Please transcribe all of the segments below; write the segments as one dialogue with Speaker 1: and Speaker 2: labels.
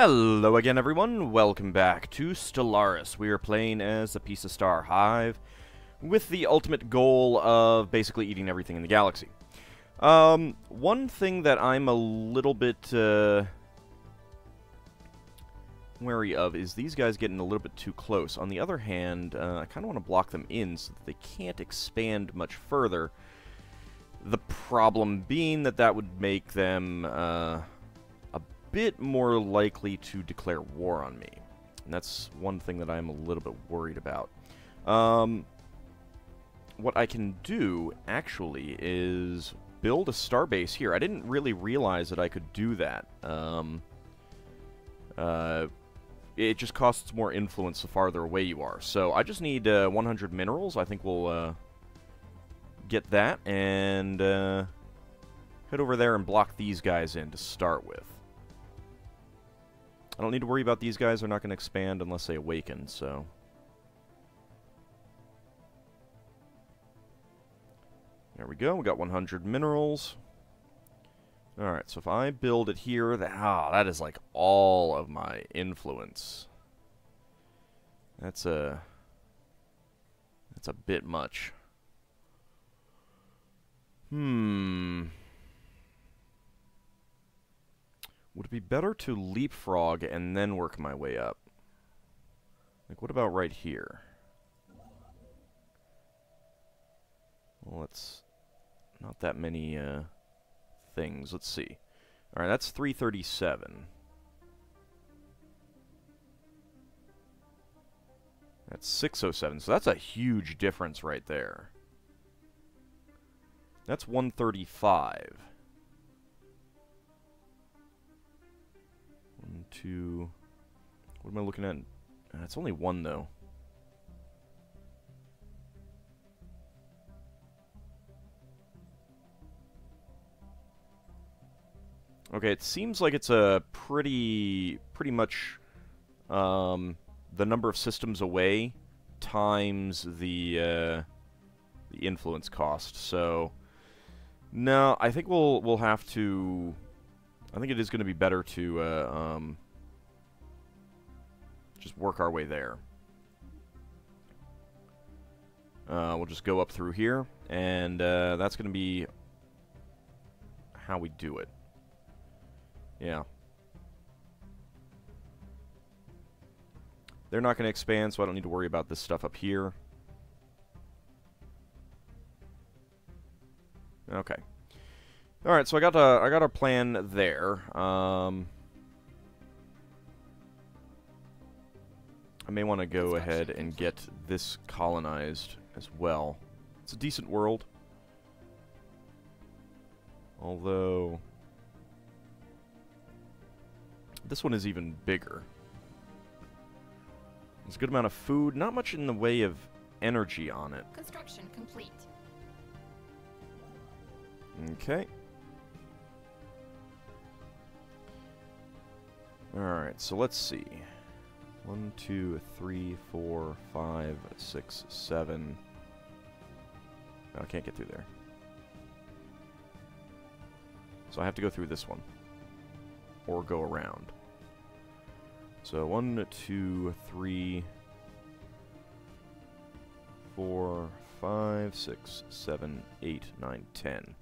Speaker 1: Hello again, everyone. Welcome back to Stellaris. We are playing as a Piece of Star Hive with the ultimate goal of basically eating everything in the galaxy. Um, one thing that I'm a little bit uh, wary of is these guys getting a little bit too close. On the other hand, uh, I kind of want to block them in so that they can't expand much further. The problem being that that would make them... Uh, bit more likely to declare war on me. And that's one thing that I'm a little bit worried about. Um, what I can do, actually, is build a starbase here. I didn't really realize that I could do that. Um, uh, it just costs more influence the farther away you are. So I just need uh, 100 minerals. I think we'll uh, get that and uh, head over there and block these guys in to start with. I don't need to worry about these guys. They're not going to expand unless they awaken, so... There we go. We got 100 minerals. Alright, so if I build it here, that, ah, that is like all of my influence. That's a... That's a bit much. Hmm... Would it be better to leapfrog and then work my way up? Like, what about right here? Well, it's not that many uh, things. Let's see. Alright, that's 337. That's 607, so that's a huge difference right there. That's 135. Two... What am I looking at? Uh, it's only one, though. Okay, it seems like it's a pretty, pretty much, um, the number of systems away times the, uh, the influence cost. So, no, I think we'll, we'll have to I think it is going to be better to uh, um, just work our way there. Uh, we'll just go up through here, and uh, that's going to be how we do it. Yeah. They're not going to expand, so I don't need to worry about this stuff up here. Okay. All right, so I got a I got a plan there. Um, I may want to go ahead and get this colonized as well. It's a decent world. Although... This one is even bigger. There's a good amount of food, not much in the way of energy on it.
Speaker 2: Construction complete.
Speaker 1: Okay. Alright, so let's see. One, two, three, four, five, six, seven. Oh, I can't get through there. So I have to go through this one. Or go around. So one, two, three, four, five, six, seven, eight, nine, ten.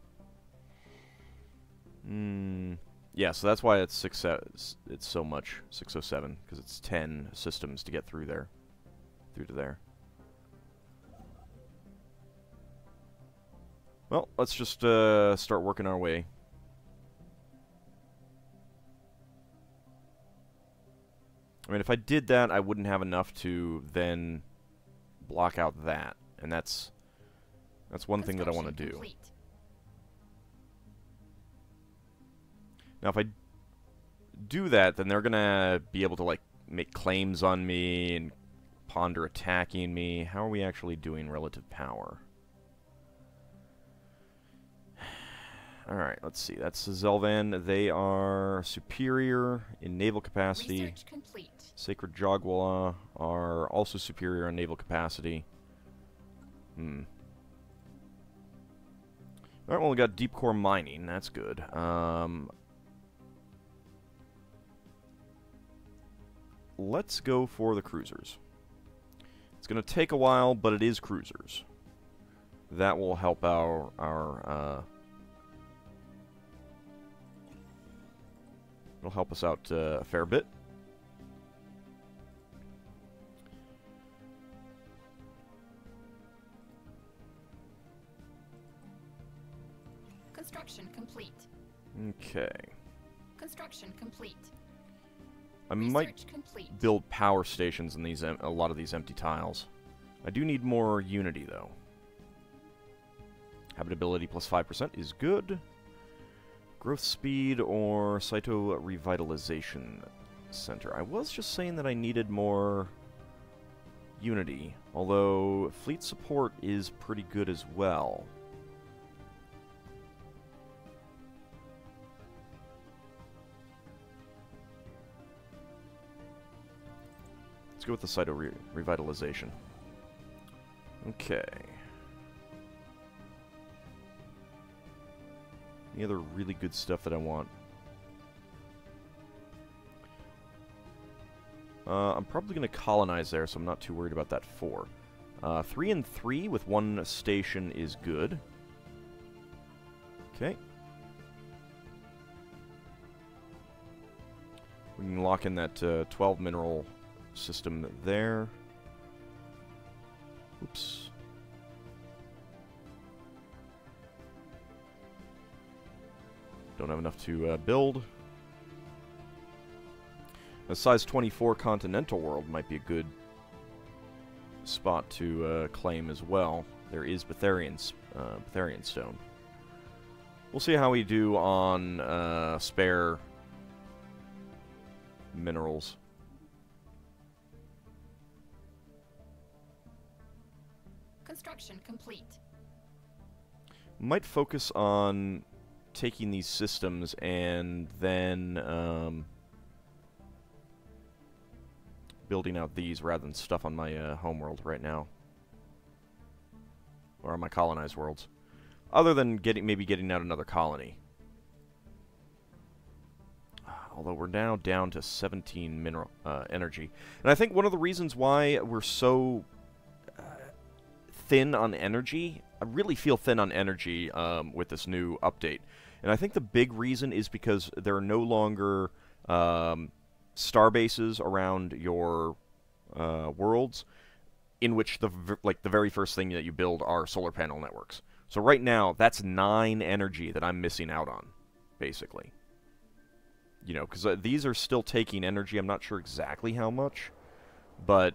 Speaker 1: Hmm. Yeah, so that's why it's six. It's so much 607 because it's 10 systems to get through there, through to there. Well, let's just uh, start working our way. I mean, if I did that, I wouldn't have enough to then block out that, and that's that's one thing that I want to do. Complete. Now, if I do that, then they're going to be able to, like, make claims on me and ponder attacking me. How are we actually doing relative power? Alright, let's see. That's Zelvan. They are superior in naval capacity. Sacred Jagwala are also superior in naval capacity. Hmm. Alright, well, we got deep core mining. That's good. Um, let's go for the cruisers. It's going to take a while, but it is cruisers. That will help our, our uh, it'll help us out uh, a fair bit.
Speaker 2: Construction complete.
Speaker 1: Okay.
Speaker 2: Construction complete.
Speaker 1: I might
Speaker 2: complete.
Speaker 1: build power stations in these em- a lot of these empty tiles. I do need more unity though. Habitability plus 5% is good. Growth speed or Cyto Revitalization Center. I was just saying that I needed more unity, although fleet support is pretty good as well. Go with the Cyto re Revitalization. Okay. Any other really good stuff that I want? Uh, I'm probably going to colonize there, so I'm not too worried about that four. Uh, three and three with one station is good. Okay. We can lock in that uh, 12 mineral system there. Oops. Don't have enough to uh, build. A size 24 continental world might be a good spot to uh, claim as well. There is Betharian, uh, Betharian stone. We'll see how we do on uh, spare minerals. Might focus on taking these systems and then um, building out these rather than stuff on my uh, home world right now. Or on my colonized worlds. Other than getting maybe getting out another colony. Although we're now down to 17 mineral uh, energy. And I think one of the reasons why we're so uh, thin on energy. Really feel thin on energy um, with this new update. And I think the big reason is because there are no longer um, star bases around your uh, worlds in which the like the very first thing that you build are solar panel networks. So right now, that's nine energy that I'm missing out on, basically. You know, because uh, these are still taking energy. I'm not sure exactly how much, but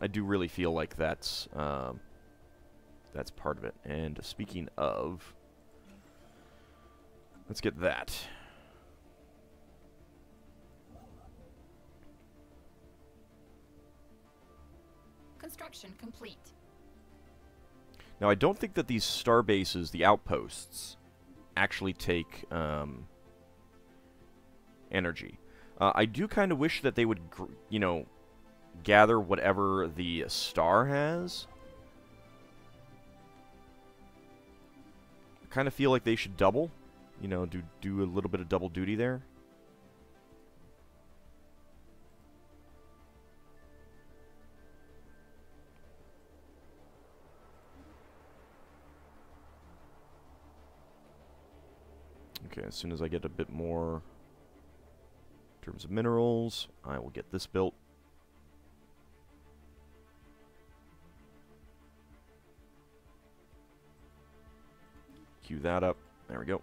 Speaker 1: I do really feel like that's um, that's part of it. And speaking of, let's get that.
Speaker 2: Construction complete.
Speaker 1: Now, I don't think that these star bases, the outposts, actually take um, energy. Uh, I do kind of wish that they would, gr- you know, gather whatever the star has. Kind of feel like they should double, you know, do do a little bit of double duty there. Okay, as soon as I get a bit more in terms of minerals, I will get this built. Cue that up. There we go.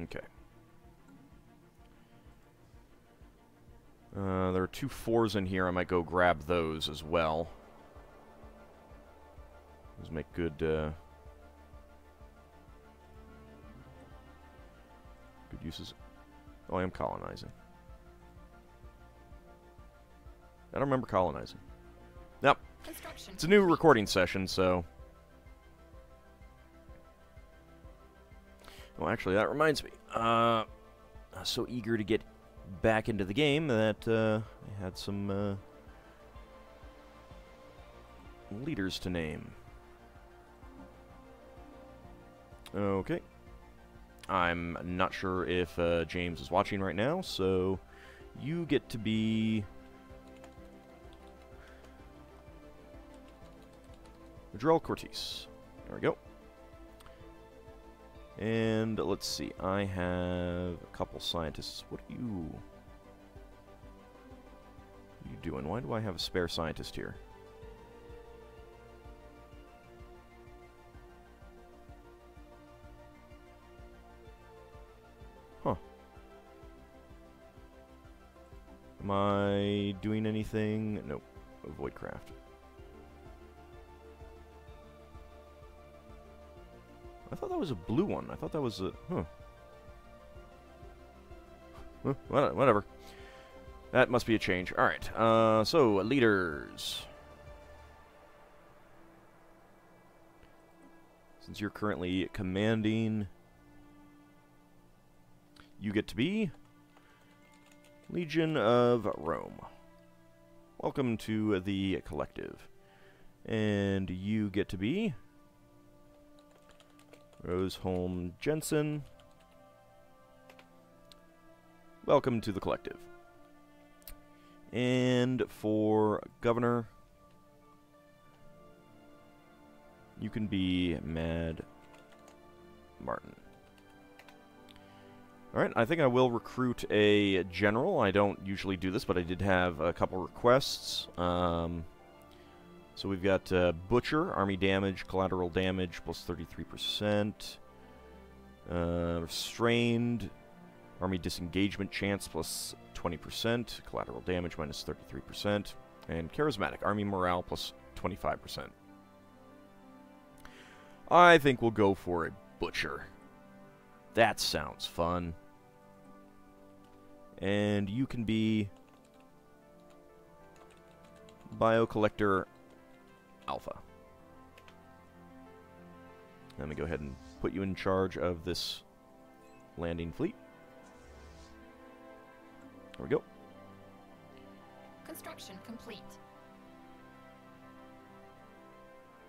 Speaker 1: Okay. Uh, there are two fours in here. I might go grab those as well. Those make good, uh, good uses. Oh, I am colonizing. I don't remember colonizing. Nope. It's a new recording session, so. Well, actually, that reminds me. Uh, I was so eager to get back into the game that uh, I had some uh, leaders to name. Okay. I'm not sure if uh, James is watching right now, so You get to be... Madrell Cortese. There we go. And let's see, I have a couple scientists. What are you... What are you doing? Why do I have a spare scientist here? Huh. Am I doing anything? Nope. Avoid craft. I thought that was a blue one. I thought that was a... Huh. Whatever. That must be a change. Alright, uh, so, leaders. Since you're currently commanding... You get to be... Legion of Rome. Welcome to the collective. And you get to be... Roseholm Jensen. Welcome to the collective. And for governor, you can be Mad Martin. Alright, I think I will recruit a general. I don't usually do this, but I did have a couple requests. Um, so we've got uh, Butcher, Army Damage, Collateral Damage, plus 33%. Uh, restrained, Army Disengagement Chance, plus 20%. Collateral Damage, minus 33%. And Charismatic, Army Morale, plus 25%. I think we'll go for a Butcher. That sounds fun. And you can be... Biocollector Alpha. Let me go ahead and put you in charge of this landing fleet. There we go.
Speaker 2: Construction complete.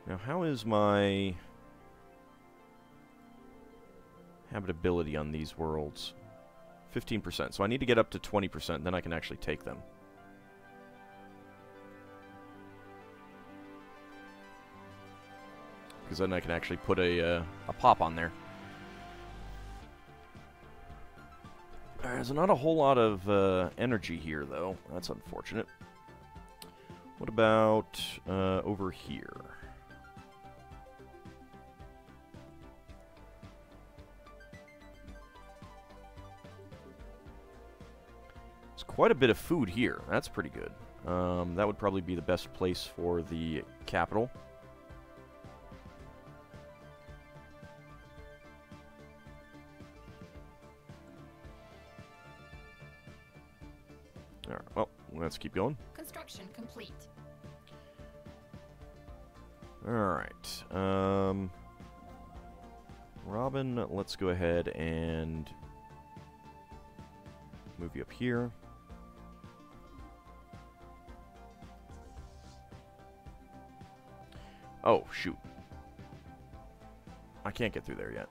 Speaker 1: Now, how is my habitability on these worlds? 15%. So I need to get up to 20%, then I can actually take them. Because then I can actually put a, uh, a pop on there. There's not a whole lot of uh, energy here, though. That's unfortunate. What about uh, over here? There's quite a bit of food here. That's pretty good. Um, that would probably be the best place for the capital. Let's keep going.
Speaker 2: Construction complete.
Speaker 1: Alright. Um, Robin, let's go ahead and move you up here. Oh, shoot. I can't get through there yet.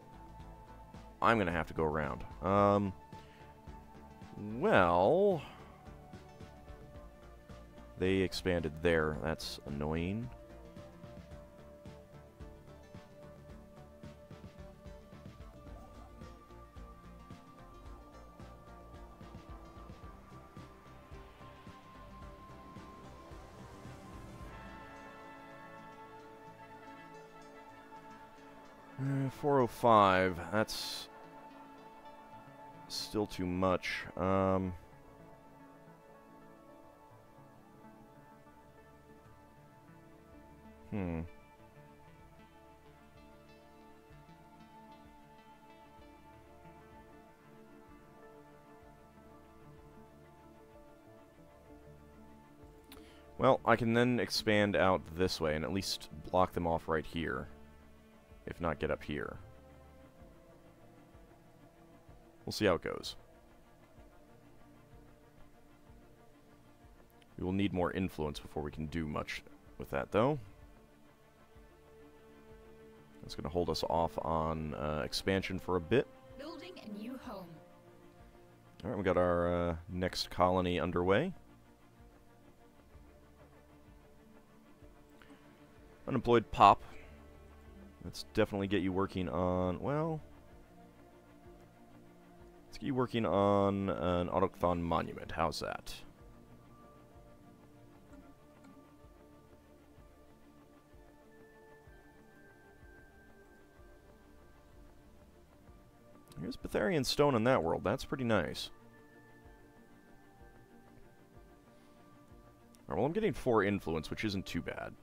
Speaker 1: I'm going to have to go around. Um, well... They expanded there. That's annoying. Uh, 405. That's still too much. Um, hmm. Well, I can then expand out this way and at least block them off right here if not get up here. We'll see how it goes. We will need more influence before we can do much with that, though. That's going to hold us off on uh, expansion for a bit.
Speaker 2: Building a new home.
Speaker 1: All right, we got our uh, next colony underway. Unemployed pop. Let's definitely get you working on, well... Let's get you working on an autochthon monument. How's that? Here's Betharian stone in that world. That's pretty nice. Alright, well, I'm getting 4 influence, which isn't too bad.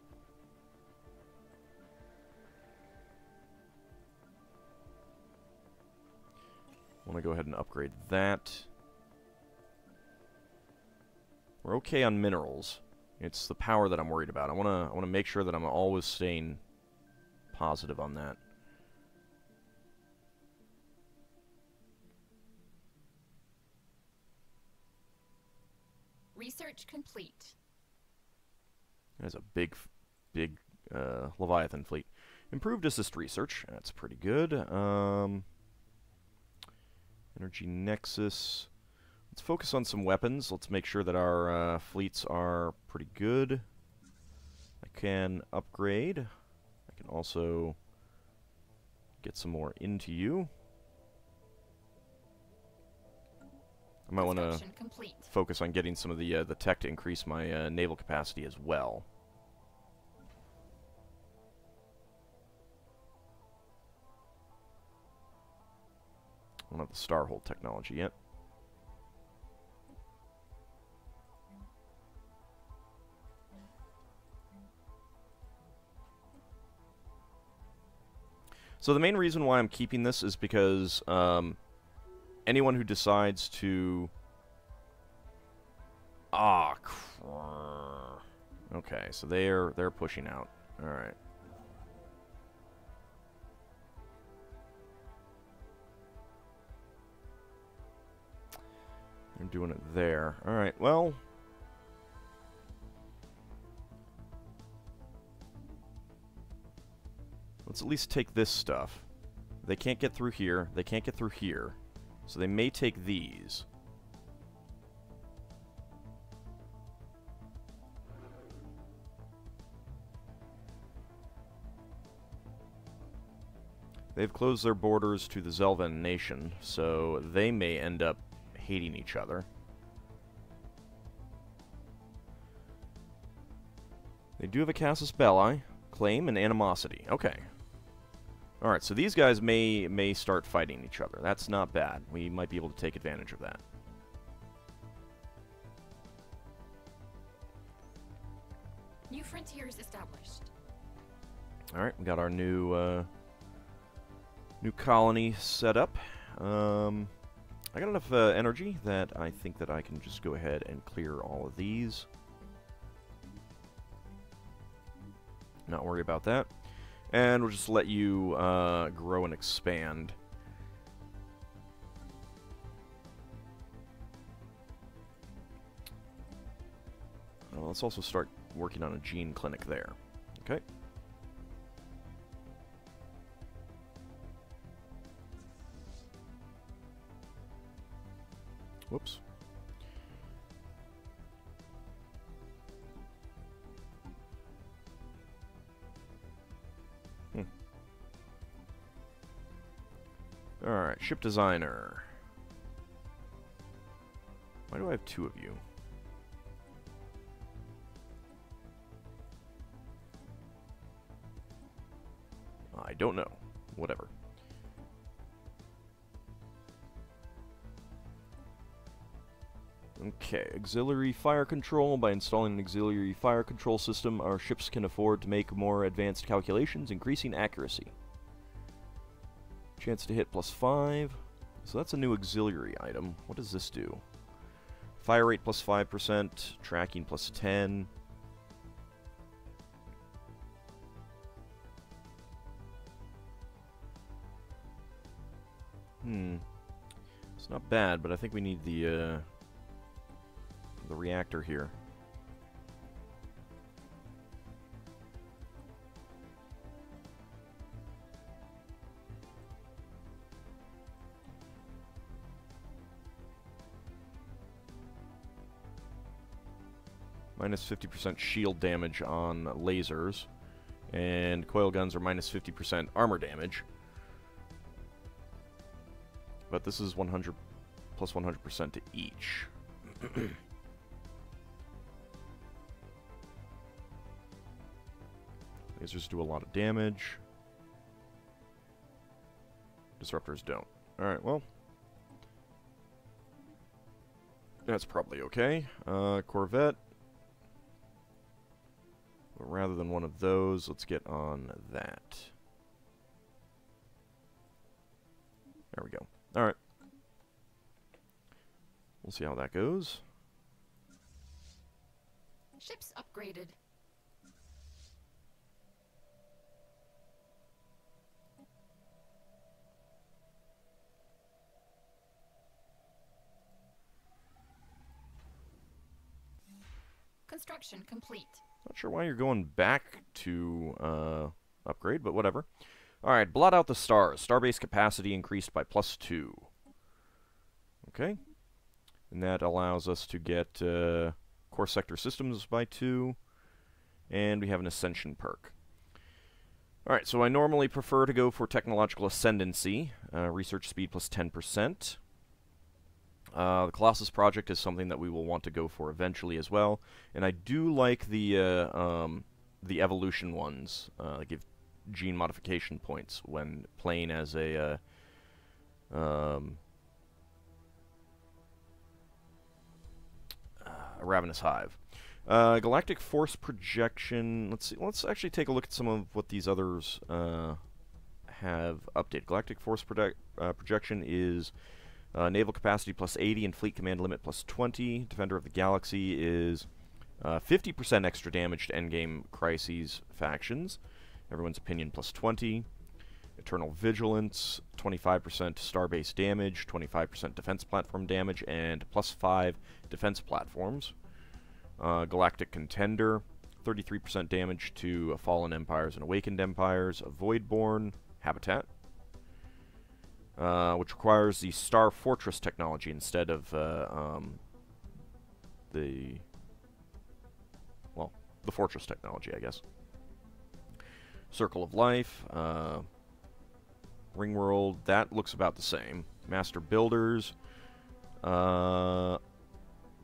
Speaker 1: Want to go ahead and upgrade that. We're okay on minerals. It's the power that I'm worried about. I want to I want to make sure that I'm always staying positive on that.
Speaker 2: Research complete.
Speaker 1: There's a big, big uh, Leviathan fleet. Improved assist research. That's pretty good. Um, energy nexus. Let's focus on some weapons. Let's make sure that our uh, fleets are pretty good. I can upgrade. I can also get some more into you. Might want to focus on getting some of the uh, the tech to increase my uh, naval capacity as well. I don't have the Starhold technology yet. So the main reason why I'm keeping this is because um, anyone who decides to Ah, crrr. Okay, so they're they're pushing out. All right. They're doing it there. All right. Well, let's at least take this stuff. They can't get through here. They can't get through here. So they may take these. They've closed their borders to the Zelvan nation, so they may end up hating each other. They do have a Casus Belli, claim, and animosity. Okay. Alright, so these guys may may start fighting each other. That's not bad. We might be able to take advantage of that.
Speaker 2: New frontiers established.
Speaker 1: Alright, we got our new uh, new colony set up. Um, I got enough uh, energy that I think that I can just go ahead and clear all of these. Not worry about that. And we'll just let you uh, grow and expand. Well, let's also start working on a gene clinic there. Okay. Whoops. Ship designer. Why do I have two of you? I don't know. Whatever. Okay, auxiliary fire control. By installing an auxiliary fire control system, our ships can afford to make more advanced calculations, increasing accuracy. Chance to hit plus 5. So that's a new auxiliary item. What does this do? Fire rate plus 5%, tracking plus 10. Hmm. It's not bad, but I think we need the, uh, the reactor here. Minus 50% shield damage on lasers, and coil guns are minus 50% armor damage. But this is 100 plus 100% to each. Lasers do a lot of damage. Disruptors don't. Alright, well. That's probably okay. Uh, Corvette. But rather than one of those, let's get on that. There we go. Alright. We'll see how that goes.
Speaker 2: Ship's upgraded. Construction complete.
Speaker 1: Not sure why you're going back to uh, upgrade, but whatever. Alright, blot out the stars. Starbase capacity increased by plus two. Okay. And that allows us to get uh, core sector systems by two. And we have an ascension perk. Alright, so I normally prefer to go for technological ascendancy. Uh, research speed plus 10%. Uh, the Colossus project is something that we will want to go for eventually as well, and I do like the uh, um, the evolution ones. Uh, give gene modification points when playing as a uh, um, a ravenous hive. Uh, galactic force projection. Let's see. Let's actually take a look at some of what these others uh, have updated. Galactic force projection is uh, naval capacity plus 80 and fleet command limit plus 20. Defender of the Galaxy is 50% uh, extra damage to endgame crises factions. Everyone's opinion plus 20. Eternal Vigilance, 25% starbase damage, 25% defense platform damage, and plus 5 defense platforms. Uh, Galactic Contender, 33% damage to Fallen Empires and Awakened Empires. Voidborn, Habitat, uh, which requires the Star Fortress technology instead of uh, um, the well, the Fortress technology, I guess. Circle of Life, uh, Ringworld, that looks about the same. Master Builders, uh,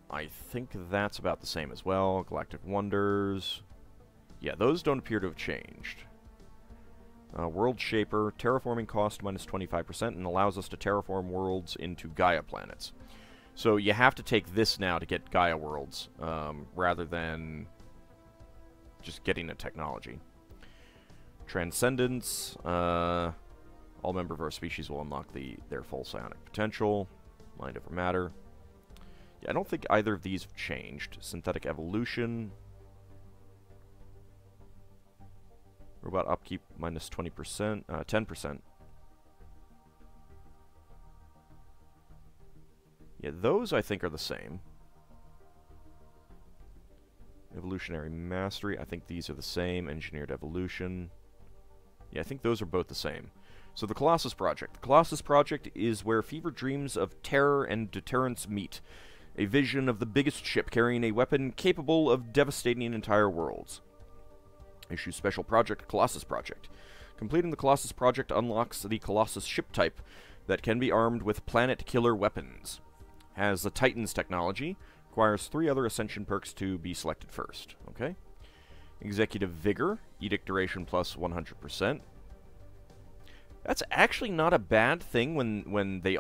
Speaker 1: I think that's about the same as well. Galactic Wonders, yeah, those don't appear to have changed. Uh, World Shaper, terraforming cost minus 25%, and allows us to terraform worlds into Gaia planets. So you have to take this now to get Gaia worlds, um, rather than just getting a technology. Transcendence, uh, all member of our species will unlock the their full psionic potential. Mind over matter. Yeah, I don't think either of these have changed. Synthetic evolution, Robot upkeep minus 20%, uh, 10%. Yeah, those I think are the same. Evolutionary Mastery, I think these are the same. Engineered Evolution. Yeah, I think those are both the same. So the Colossus Project. The Colossus Project is where fever dreams of terror and deterrence meet. A vision of the biggest ship carrying a weapon capable of devastating entire worlds. Issue Special Project Colossus Project. Completing the Colossus Project unlocks the Colossus ship type that can be armed with planet killer weapons. Has the Titans technology, requires three other Ascension perks to be selected first. Okay. Executive Vigor, Edict Duration plus 100%. That's actually not a bad thing when when they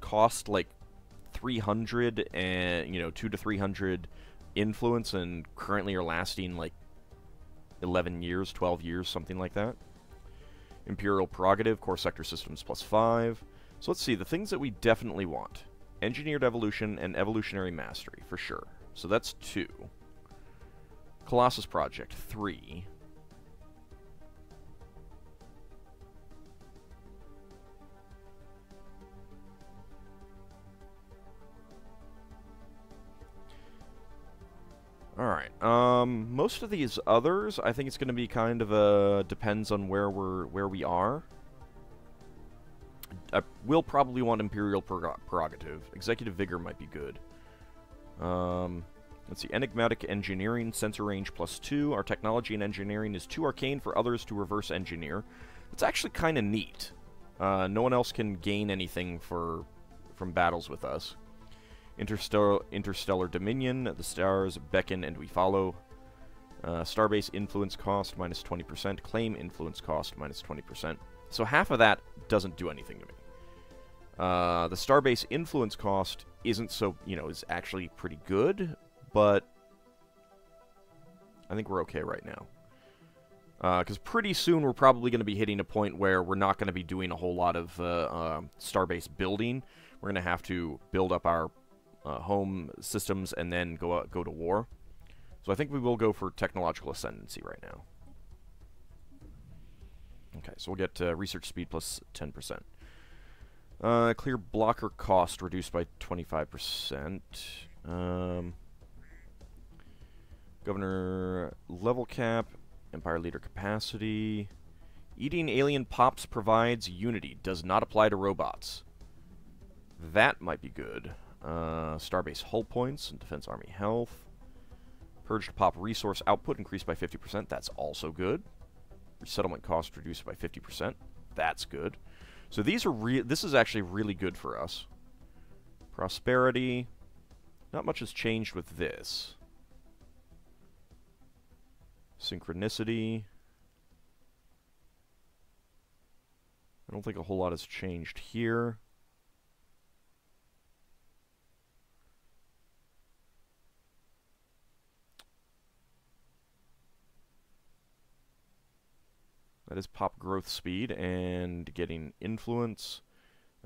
Speaker 1: cost like 300 and you know 2 to 300 influence and currently are lasting like 11 years, 12 years, something like that. Imperial Prerogative, Core Sector Systems plus 5. So let's see, the things that we definitely want. Engineered Evolution and Evolutionary Mastery, for sure. So that's 2. Colossus Project, 3. Alright, um, most of these others, I think it's going to be kind of a, depends on where we're, where we are. I will probably want Imperial Prerogative. Executive Vigor might be good. Um, Let's see. Enigmatic Engineering, sensor range plus 2. Our technology and engineering is too arcane for others to reverse engineer. It's actually kind of neat. Uh, no one else can gain anything for from battles with us. Interstellar, Interstellar Dominion, the stars beckon and we follow. Uh, Starbase influence cost minus 20%, claim influence cost minus 20%. So half of that doesn't do anything to me. Uh, the Starbase influence cost isn't so, you know, is actually pretty good, but I think we're okay right now. Because uh, pretty soon we're probably going to be hitting a point where we're not going to be doing a whole lot of uh, uh, Starbase building. We're going to have to build up our uh, home systems and then go out, go to war. So I think we will go for technological ascendancy right now. Okay, so we'll get uh, research speed plus 10%. Uh, clear blocker cost reduced by 25%. Um, governor level cap, empire leader capacity. Eating alien pops provides unity, does not apply to robots. That might be good. Uh, Starbase hull points and defense army health. Purged pop resource output increased by 50%. That's also good. Resettlement cost reduced by 50%. That's good. So these are re this is actually really good for us. Prosperity. Not much has changed with this. Synchronicity. I don't think a whole lot has changed here. That is pop growth speed and getting influence,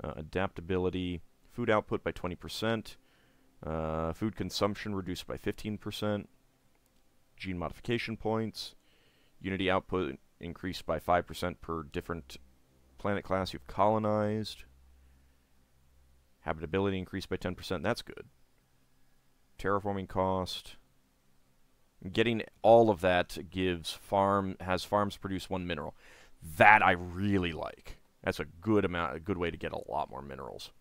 Speaker 1: uh, adaptability, food output by 20%, uh, food consumption reduced by 15%, gene modification points, unity output increased by 5% per different planet class you've colonized, habitability increased by 10%, that's good. Terraforming cost, Getting all of that gives farm has farms produce one mineral. That I really like. That's a good amount, a good way to get a lot more minerals.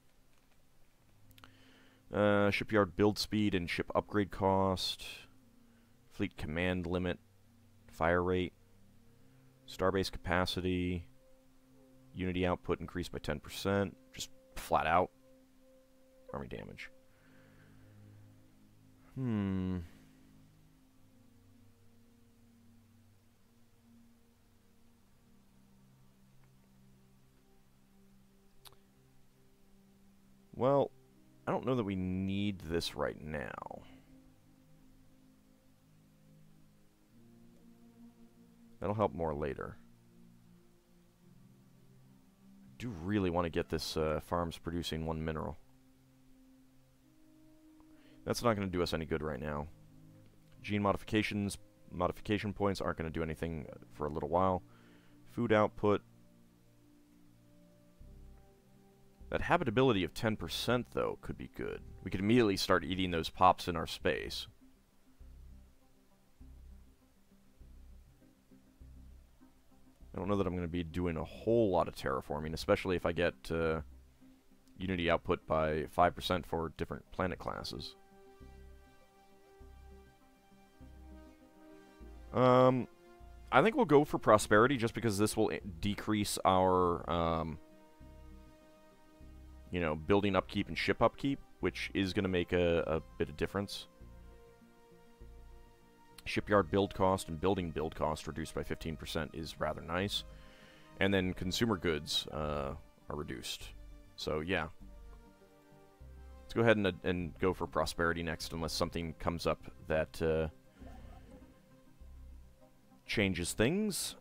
Speaker 1: Uh, shipyard build speed and ship upgrade cost. Fleet command limit. Fire rate. Starbase capacity. Unity output increased by 10%. Just flat out. Army damage. Hmm. Well, I don't know that we need this right now. That'll help more later. I do really want to get this uh, farms producing one mineral. That's not going to do us any good right now. Gene modifications, modification points aren't going to do anything for a little while. Food output, That habitability of 10%, though, could be good. We could immediately start eating those pops in our space. I don't know that I'm going to be doing a whole lot of terraforming, especially if I get uh, Unity output by 5% for different planet classes. Um, I think we'll go for Prosperity just because this will decrease our... Um, you know, building upkeep and ship upkeep, which is going to make a, a bit of difference. Shipyard build cost and building build cost reduced by 15% is rather nice. And then consumer goods uh, are reduced. So, yeah. Let's go ahead and, uh, and go for prosperity next, unless something comes up that uh, changes things.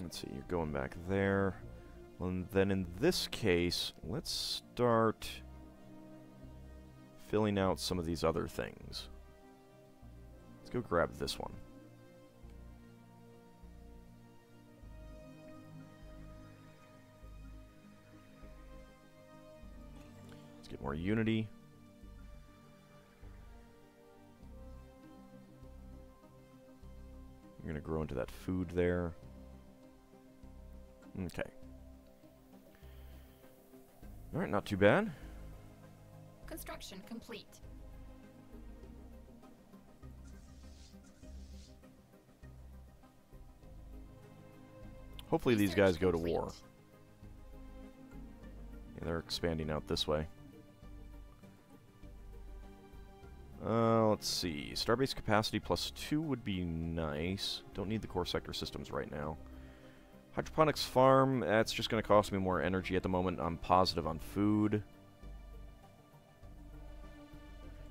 Speaker 1: Let's see, you're going back there. And then in this case, let's start filling out some of these other things. Let's go grab this one. Let's get more unity. You're going to grow into that food there. Okay. Alright, not too bad.
Speaker 2: Construction complete.
Speaker 1: Hopefully these guys go to war. Yeah, they're expanding out this way. Uh, let's see. Starbase capacity plus two would be nice. Don't need the core sector systems right now. Hydroponics farm, that's just going to cost me more energy at the moment. I'm positive on food.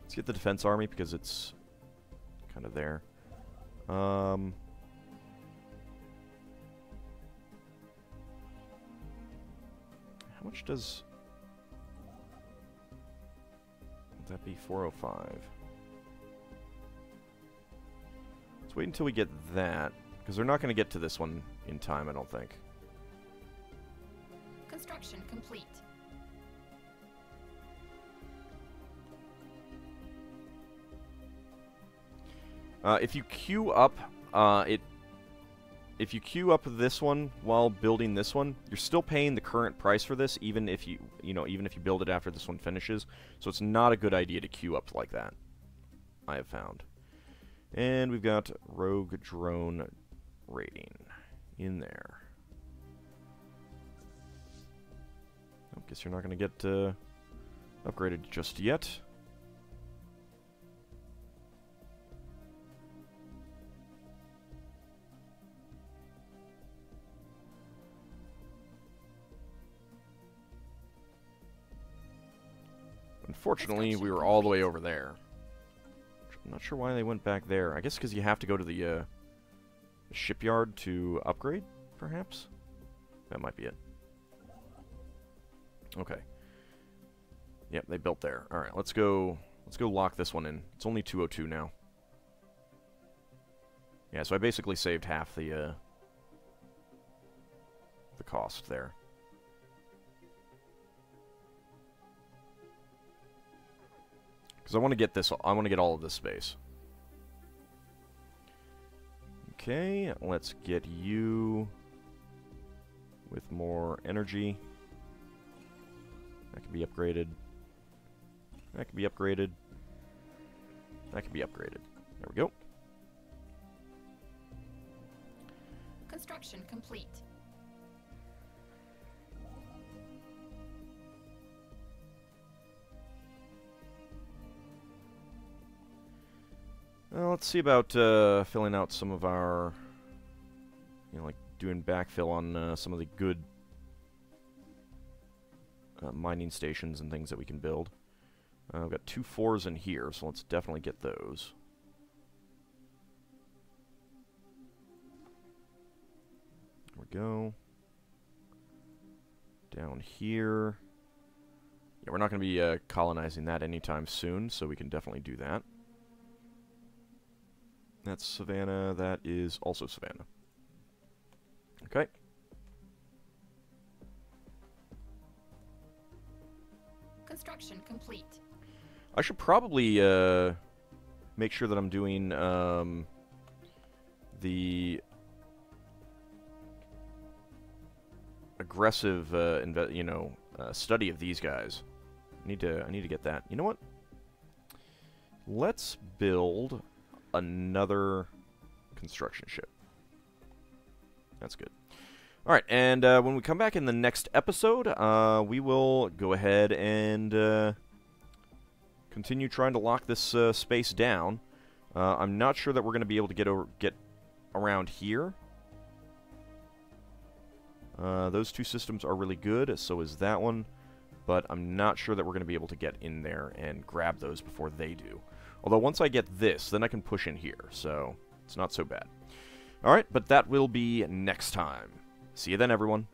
Speaker 1: Let's get the defense army because it's kind of there. Um, how much does... That be 405? Let's wait until we get that, because they're not going to get to this one in time, I don't think.
Speaker 2: Construction complete.
Speaker 1: Uh, if you queue up, uh, it if you queue up this one while building this one, you're still paying the current price for this, even if you you know even if you build it after this one finishes. So it's not a good idea to queue up like that. I have found. And we've got rogue drone rating in there. I guess you're not going to get uh, upgraded just yet. Unfortunately, we were all the way over there. I'm not sure why they went back there. I guess because you have to go to the uh, shipyard to upgrade, perhaps? That might be it. Okay. Yep, they built there. Alright, let's go let's go lock this one in. It's only 202 now. Yeah, so I basically saved half the uh, the cost there. Because I want to get this, I want to get all of this space. Okay, let's get you with more energy. That can be upgraded. That can be upgraded. That can be upgraded. There we go.
Speaker 2: Construction complete.
Speaker 1: Well, let's see about uh, filling out some of our, you know, like doing backfill on uh, some of the good uh, mining stations and things that we can build. Uh, we've got two fours in here, so let's definitely get those. There we go. Down here. Yeah, we're not going to be uh, colonizing that anytime soon, so we can definitely do that. That's Savannah. That is also Savannah. Okay.
Speaker 2: Construction complete.
Speaker 1: I should probably uh, make sure that I'm doing um, the aggressive, uh, inve- you know, uh, study of these guys. I need to. I need to get that. You know what? Let's build another construction ship. That's good. All right, and uh, when we come back in the next episode, uh, we will go ahead and uh, continue trying to lock this uh, space down. Uh, I'm not sure that we're going to be able to get over get around here. Uh, those two systems are really good, so is that one. But I'm not sure that we're going to be able to get in there and grab those before they do. Although once I get this, then I can push in here, so it's not so bad. Alright, but that will be next time. See you then, everyone.